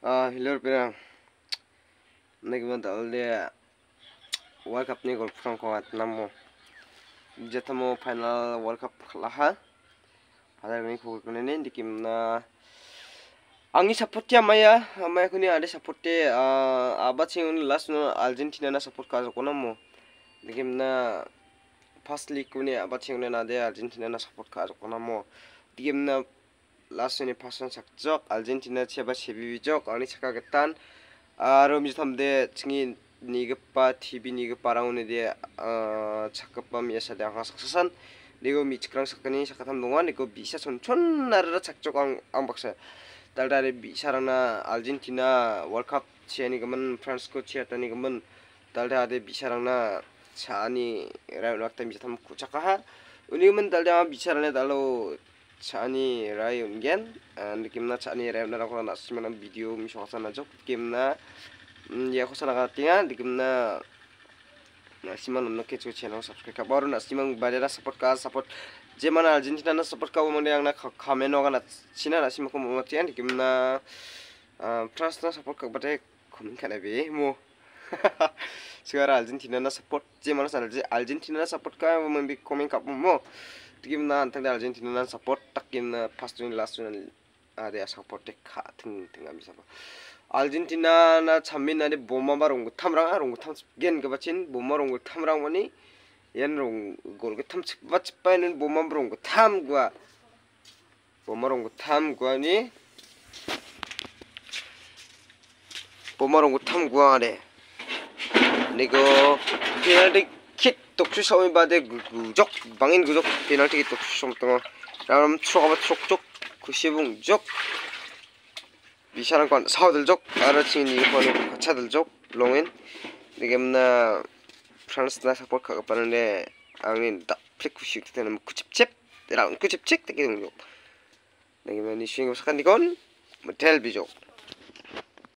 hello pira nekba dalde world cup ni gol franco at namo jetamo final world cup laha adar ni khol kone ne dikim na angi support ya maya maya kuni ade support te aba chi un last no argentina na support ka jo konamo dikim na first league kuni aba chi un na de argentina na support ka jo konamo dikim na 라스니 파산 작적 아르헨티나 제바 제비비적 아니 착각했단 아름지 3대 증인 니급바 TV 니급바랑운에 대해 어 착급밤 예사대 항상 석사산 니고 미치크랑 석근이 착각함 동안 니고 미샤 손촌 나르라 작적 앙 박사 달달에 미샤랑나 아르헨티나 월컵 치아니금은 프랑스코 치아타니금은 달달에 미샤랑나 차니 라락다 미샤 탐 구착하하 우리금은 달달에 미샤랑에 달로 chani rai ungen and eh, kimna chani rai na rakona na simana video mi shosana jok kimna mm, ya khosana gatinga kan, dikimna na siman no ke chu channel subscribe ka baro na siman badera lah, support ka support je man argentina na support ka mon yang na khame no gana china kan, na simako eh, eh, mo tian dikimna trust na support ka bate khumin kana be mo sekarang Argentina na support, jemaah sana Argentina na support kau memberi komen kau mau tikim na antang da argentina n support takin na first win last win ade a support te kha thing thing am sa argentina na chammin na ni b o m a ba rong tham rang rong tham gen ga bachin b o m a rong tham rang wani yen rong gol ga tham chip bach pa nen bomba rong go tham gwa b o m a rong go tham gwa ni b o m a rong go tham gwa ne ne go penalty 킥 독출 샤오미 바데 구적 방인 구적 페널티 킥 독출 샤오미 땅어 라람 추가바 촉촉 구시붕 적 미샤랑 관 사오들 적 아라칭 니번호 차들 적 롱인 내게나 프랑스 나 사포 카가 빠는데 아닌 다 플리쿠시 때는 구집집 라운 구집집 되게 동료 내게만 이슈잉 사칸 니건 텔비족